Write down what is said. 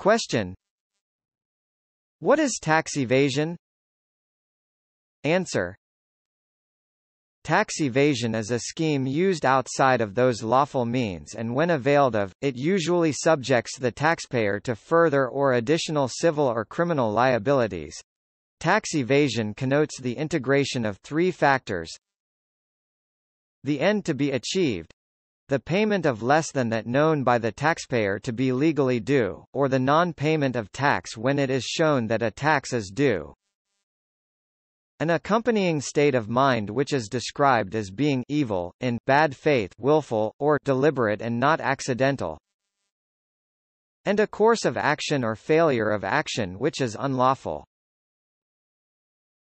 Question What is tax evasion? Answer Tax evasion is a scheme used outside of those lawful means and when availed of, it usually subjects the taxpayer to further or additional civil or criminal liabilities. Tax evasion connotes the integration of three factors. The end to be achieved, the payment of less than that known by the taxpayer to be legally due, or the non-payment of tax when it is shown that a tax is due. An accompanying state of mind which is described as being evil, in bad faith willful, or deliberate and not accidental. And a course of action or failure of action which is unlawful.